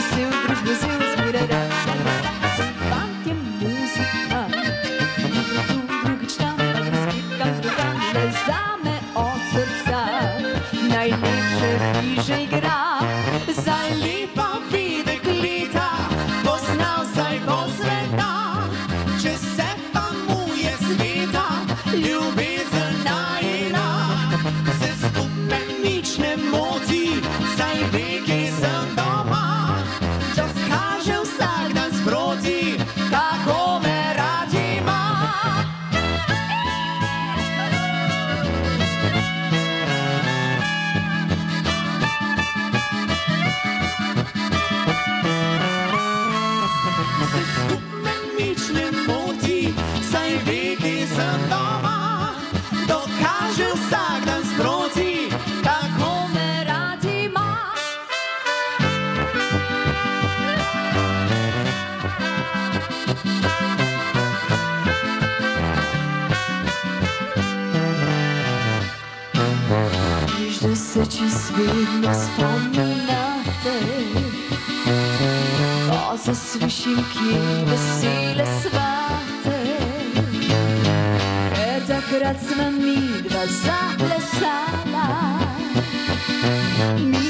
Brasil, Cruz Brasil, Mirará. Funk é música. Najlepsze bliżej gra. tisuću svidno spominate ko za pa svišim kine sile svate E takrat sva dva zaplesala Mi